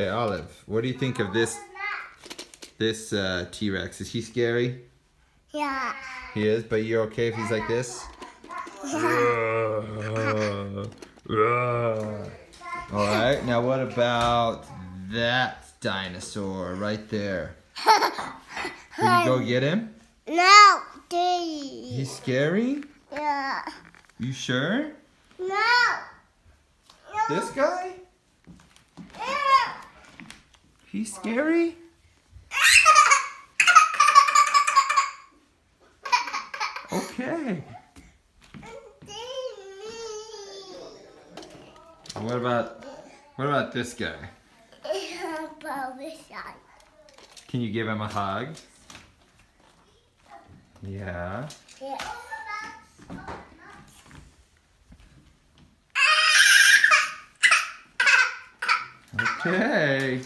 Okay, Olive, what do you think of this this uh, T-Rex? Is he scary? Yeah. He is, but you're okay if he's like this? Alright, now what about that dinosaur right there? Can you go get him? No, Daddy. He's scary? Yeah. You sure? No. This guy? He's scary? Okay. What about what about this guy? Can you give him a hug? Yeah. Okay.